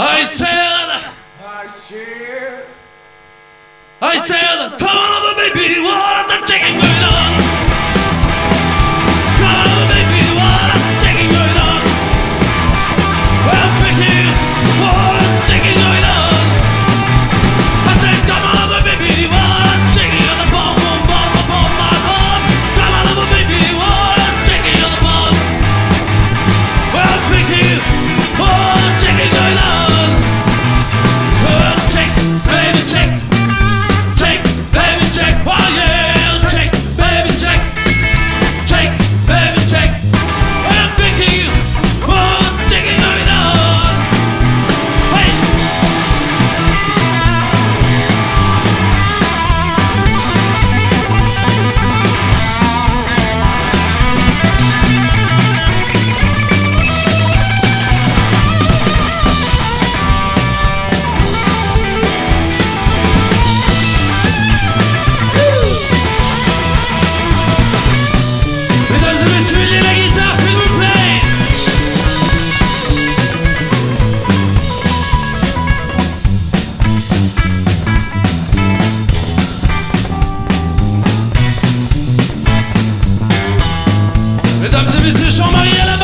I said, I said, I said, come on baby, what? Mesdames et messieurs, Jean-Marie Alain